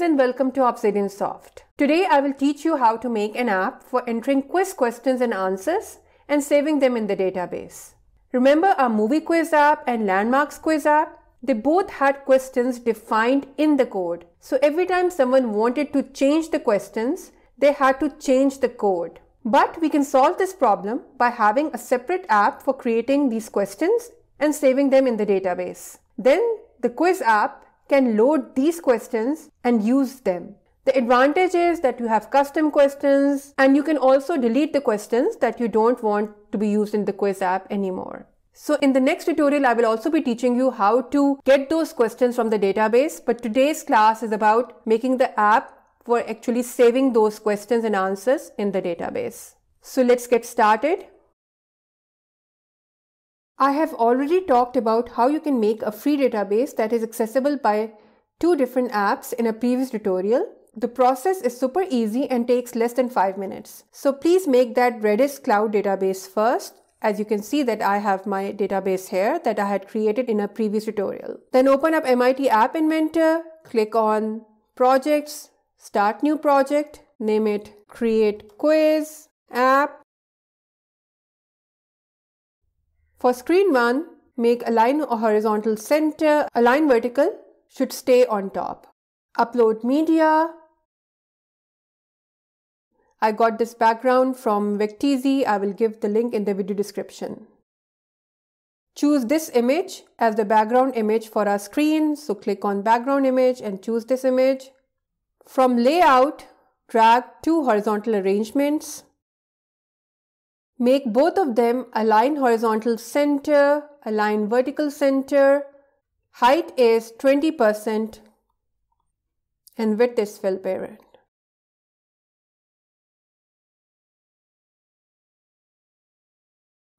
friends and welcome to Obsidian Soft. Today I will teach you how to make an app for entering quiz questions and answers and saving them in the database. Remember our movie quiz app and landmarks quiz app? They both had questions defined in the code. So every time someone wanted to change the questions, they had to change the code. But we can solve this problem by having a separate app for creating these questions and saving them in the database. Then the quiz app can load these questions and use them. The advantage is that you have custom questions and you can also delete the questions that you don't want to be used in the quiz app anymore. So in the next tutorial, I will also be teaching you how to get those questions from the database. But today's class is about making the app for actually saving those questions and answers in the database. So let's get started. I have already talked about how you can make a free database that is accessible by two different apps in a previous tutorial. The process is super easy and takes less than 5 minutes. So please make that Redis cloud database first. As you can see that I have my database here that I had created in a previous tutorial. Then open up MIT App Inventor, click on Projects, Start New Project, name it Create Quiz App. For screen 1, make align horizontal center, align vertical should stay on top. Upload media, I got this background from Vecteezy. I will give the link in the video description. Choose this image as the background image for our screen. So click on background image and choose this image. From layout, drag two horizontal arrangements. Make both of them align horizontal center, align vertical center. Height is 20% and width is fill parent.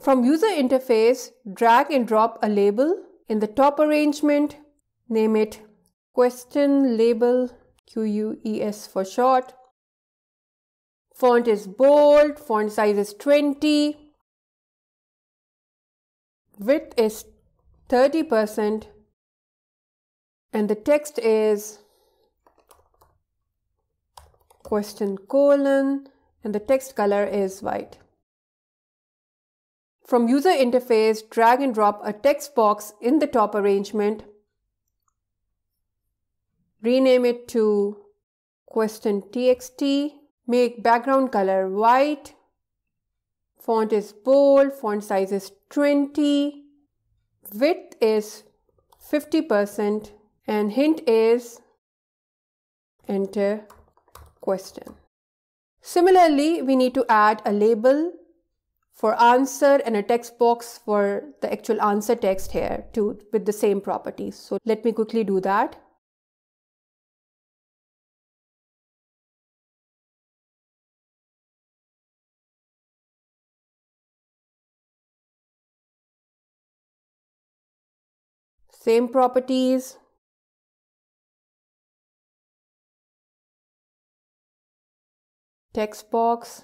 From user interface, drag and drop a label in the top arrangement, name it question label, QUES for short. Font is bold, font size is 20, width is 30% and the text is question colon and the text color is white. From user interface, drag and drop a text box in the top arrangement. Rename it to question txt. Make background color white. Font is bold. Font size is 20. Width is 50% and hint is enter question. Similarly, we need to add a label for answer and a text box for the actual answer text here too with the same properties. So let me quickly do that. Same properties. Text box.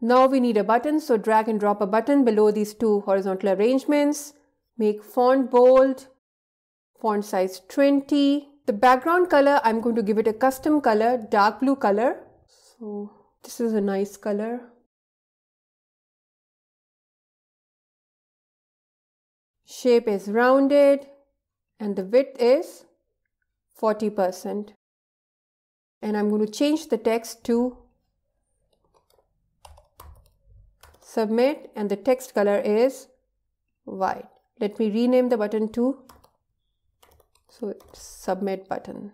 Now we need a button, so drag and drop a button below these two horizontal arrangements. Make font bold, font size 20. The background color, I'm going to give it a custom color, dark blue color. So this is a nice color. Shape is rounded and the width is 40%. And I'm going to change the text to submit and the text color is white. Let me rename the button to so submit button.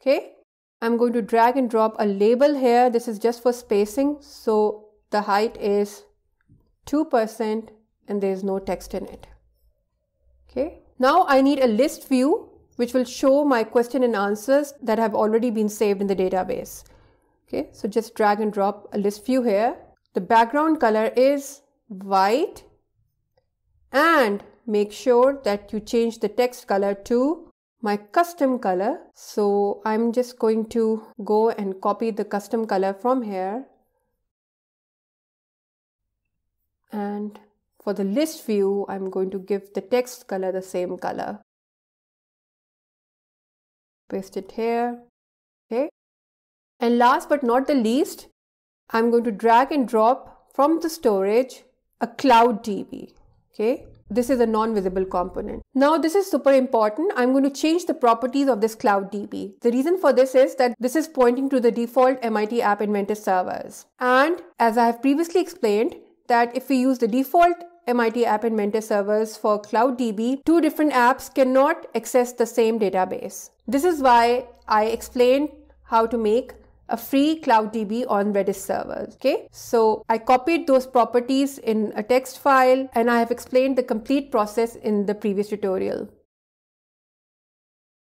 Okay. I'm going to drag and drop a label here. This is just for spacing. So the height is 2% and there is no text in it. Okay. Now I need a list view which will show my question and answers that have already been saved in the database. Okay. So just drag and drop a list view here the background color is white and make sure that you change the text color to my custom color. So I'm just going to go and copy the custom color from here. And for the list view, I'm going to give the text color the same color. Paste it here. Okay. And last but not the least, I'm going to drag and drop from the storage a cloud DB. Okay. This is a non-visible component. Now this is super important. I'm going to change the properties of this Cloud DB. The reason for this is that this is pointing to the default MIT App Inventor servers. And as I have previously explained, that if we use the default MIT App Inventor servers for Cloud DB, two different apps cannot access the same database. This is why I explained how to make a free CloudDB on Redis servers. Okay, so I copied those properties in a text file and I have explained the complete process in the previous tutorial.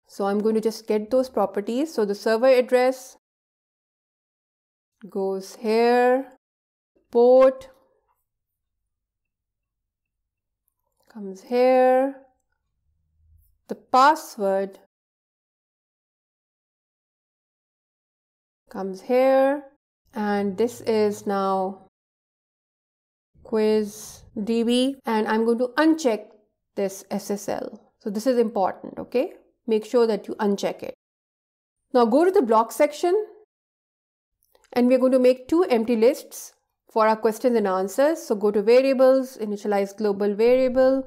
So I'm going to just get those properties. So the server address goes here, port comes here, the password comes here and this is now quiz db and I'm going to uncheck this SSL. So this is important, okay? Make sure that you uncheck it. Now go to the block section and we're going to make two empty lists for our questions and answers. So go to variables, initialize global variable,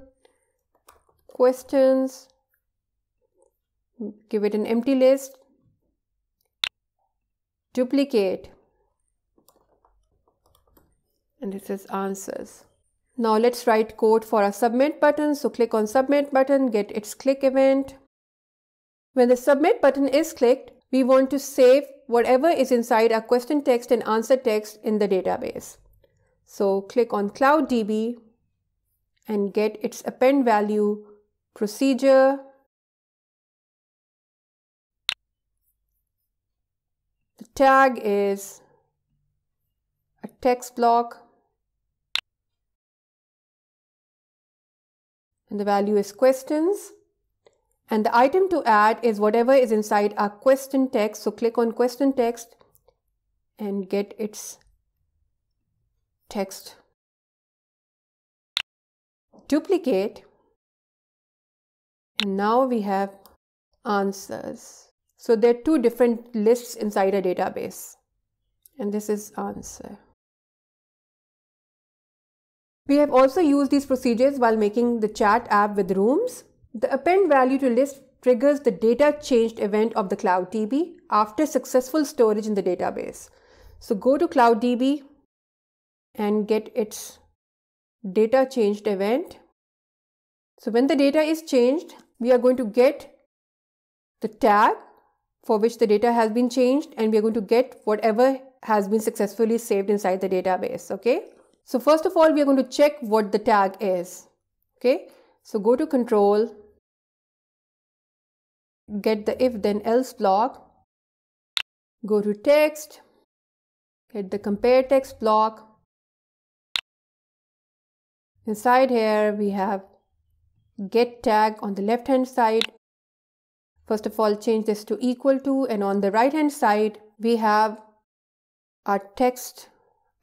questions, give it an empty list duplicate and this is answers. Now let's write code for a submit button. So click on submit button, get its click event. When the submit button is clicked, we want to save whatever is inside our question text and answer text in the database. So click on Cloud DB and get its append value procedure The tag is a text block and the value is questions and the item to add is whatever is inside our question text. So click on question text and get its text. Duplicate and now we have answers. So there are two different lists inside a database. And this is answer. We have also used these procedures while making the chat app with rooms. The append value to list triggers the data changed event of the CloudDB after successful storage in the database. So go to CloudDB and get its data changed event. So when the data is changed, we are going to get the tag for which the data has been changed and we are going to get whatever has been successfully saved inside the database okay? So first of all we are going to check what the tag is okay? So go to control get the if then else block go to text get the compare text block. Inside here we have get tag on the left hand side First of all, change this to equal to and on the right hand side, we have our text,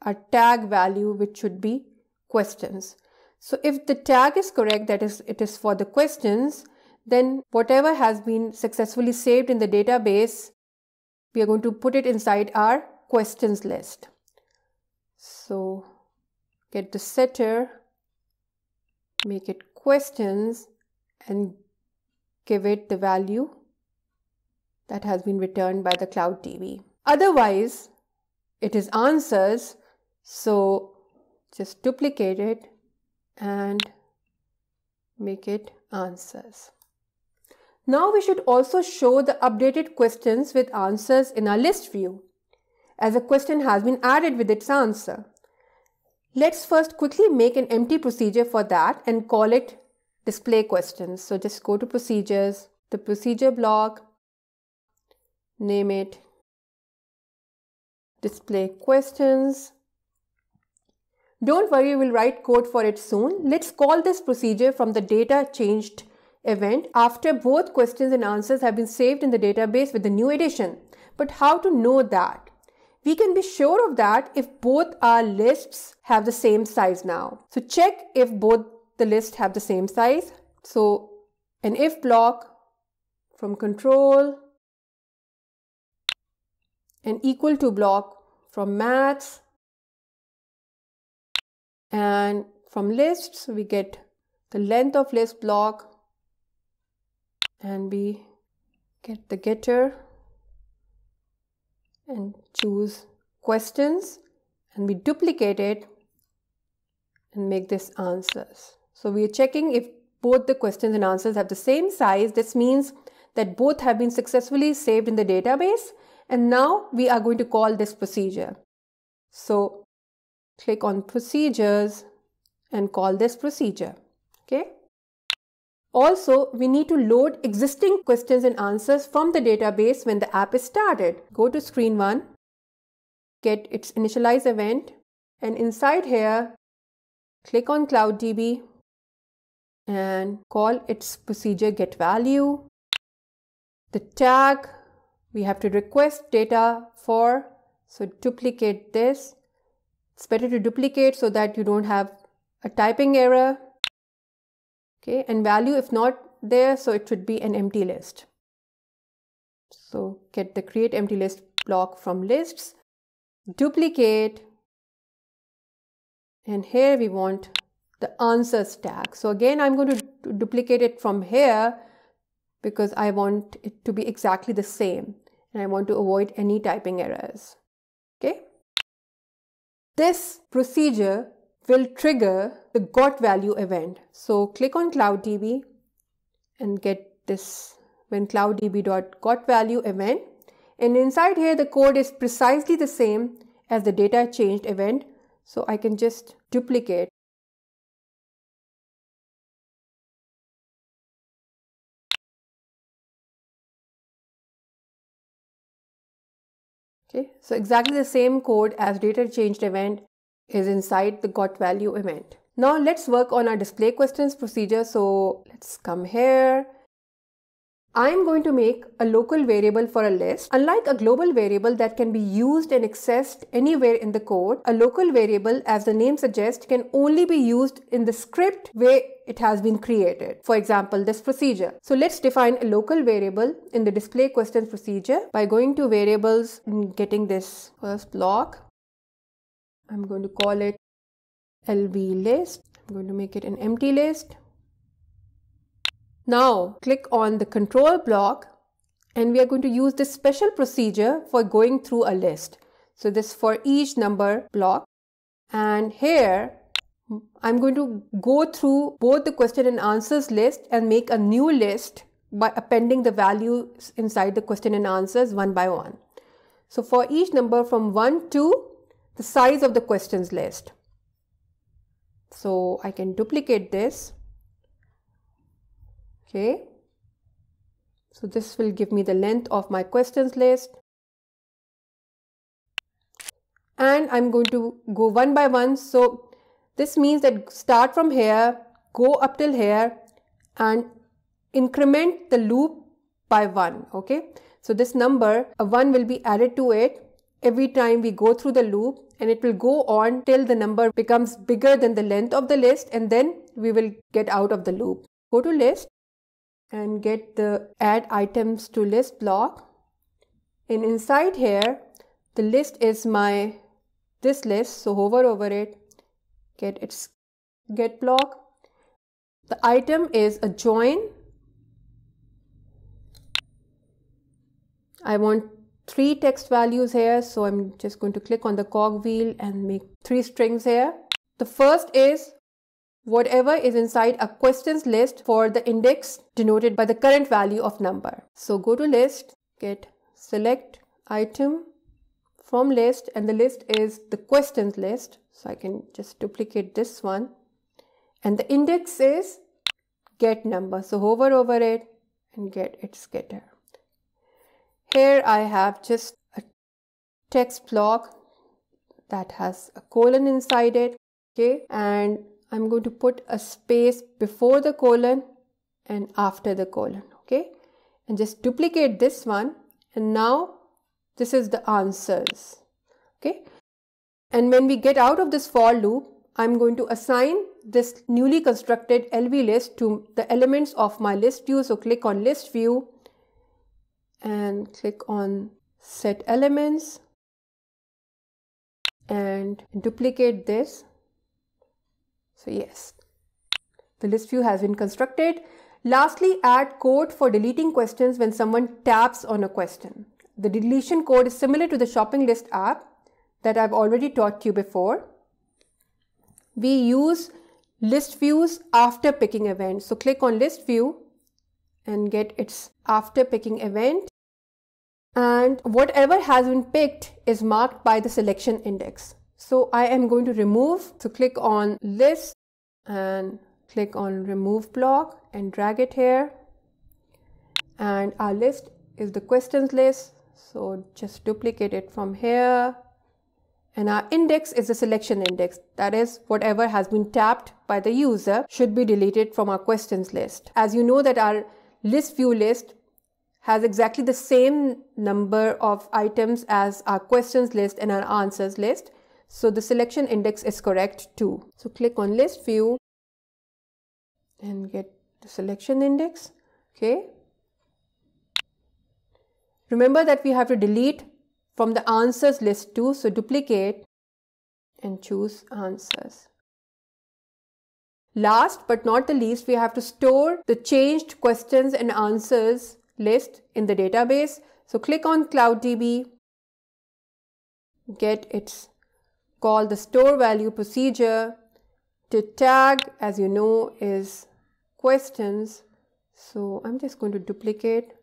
our tag value, which should be questions. So if the tag is correct, that is, it is for the questions, then whatever has been successfully saved in the database, we are going to put it inside our questions list. So get the setter, make it questions and give it the value that has been returned by the Cloud DB. Otherwise, it is answers, so just duplicate it and make it answers. Now we should also show the updated questions with answers in our list view, as a question has been added with its answer. Let's first quickly make an empty procedure for that and call it display questions. So just go to procedures, the procedure block, name it display questions. Don't worry, we'll write code for it soon. Let's call this procedure from the data changed event after both questions and answers have been saved in the database with the new edition. But how to know that? We can be sure of that if both our lists have the same size now. So check if both the lists have the same size. So an if block from control an equal to block from maths and from lists we get the length of list block and we get the getter and choose questions and we duplicate it and make this answers. So we are checking if both the questions and answers have the same size. This means that both have been successfully saved in the database and now we are going to call this procedure. So click on procedures and call this procedure. Okay. Also, we need to load existing questions and answers from the database when the app is started. Go to screen 1, get its initialize event, and inside here, click on CloudDB and call its procedure get value. The tag we have to request data for, so duplicate this. It's better to duplicate so that you don't have a typing error okay and value if not there so it should be an empty list so get the create empty list block from lists duplicate and here we want the answers tag so again i'm going to duplicate it from here because i want it to be exactly the same and i want to avoid any typing errors okay this procedure will trigger the got value event. So click on CloudDB and get this when clouddb.gotValue event. And inside here, the code is precisely the same as the data changed event. So I can just duplicate Okay, so exactly the same code as data changed event is inside the got value event. Now let's work on our display questions procedure. So let's come here. I'm going to make a local variable for a list. Unlike a global variable that can be used and accessed anywhere in the code, a local variable, as the name suggests, can only be used in the script where it has been created. For example, this procedure. So let's define a local variable in the display questions procedure by going to variables and getting this first block. I'm going to call it LV list. I'm going to make it an empty list. Now click on the control block and we are going to use this special procedure for going through a list. So this for each number block and here I'm going to go through both the question and answers list and make a new list by appending the values inside the question and answers one by one. So for each number from 1 to the size of the questions list. So I can duplicate this. Okay. So this will give me the length of my questions list. And I'm going to go one by one. So this means that start from here, go up till here and increment the loop by one. Okay. So this number, a one will be added to it every time we go through the loop and it will go on till the number becomes bigger than the length of the list and then we will get out of the loop. Go to list and get the add items to list block and inside here the list is my this list so hover over it get its get block the item is a join I want three text values here. So I'm just going to click on the cog wheel and make three strings here. The first is whatever is inside a questions list for the index denoted by the current value of number. So go to list, get select item from list and the list is the questions list. So I can just duplicate this one and the index is get number. So hover over it and get its getter. Here I have just a text block that has a colon inside it Okay, and I'm going to put a space before the colon and after the colon. Okay, and just duplicate this one, and now this is the answers. Okay, and when we get out of this for loop, I'm going to assign this newly constructed LV list to the elements of my list view. So click on list view and click on set elements and duplicate this. So yes, the list view has been constructed. Lastly, add code for deleting questions when someone taps on a question. The deletion code is similar to the shopping list app that I've already taught you before. We use list views after picking event. So click on list view and get its after picking event. And whatever has been picked is marked by the selection index. So I am going to remove. So click on list and click on remove block and drag it here. And our list is the questions list. So just duplicate it from here and our index is the selection index. That is, whatever has been tapped by the user should be deleted from our questions list. As you know that our list view list has exactly the same number of items as our questions list and our answers list. So the selection index is correct too. So click on list view and get the selection index. Okay. Remember that we have to delete from the answers list too. So duplicate and choose answers. Last but not the least, we have to store the changed questions and answers list in the database. So click on CloudDB, get its call the store value procedure. to tag, as you know, is questions. So I'm just going to duplicate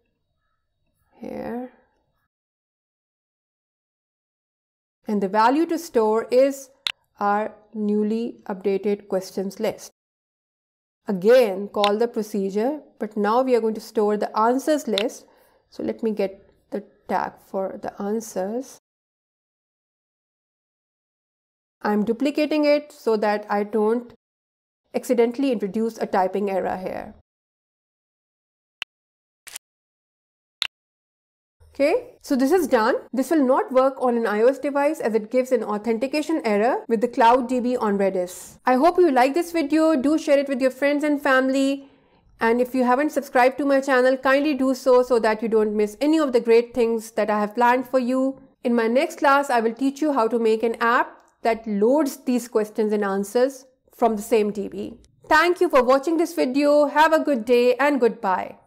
here. and the value to store is our newly updated questions list. Again, call the procedure, but now we are going to store the answers list. So let me get the tag for the answers. I'm duplicating it so that I don't accidentally introduce a typing error here. Okay, so this is done. This will not work on an iOS device as it gives an authentication error with the Cloud DB on Redis. I hope you like this video. Do share it with your friends and family. And if you haven't subscribed to my channel, kindly do so so that you don't miss any of the great things that I have planned for you. In my next class, I will teach you how to make an app that loads these questions and answers from the same DB. Thank you for watching this video. Have a good day and goodbye.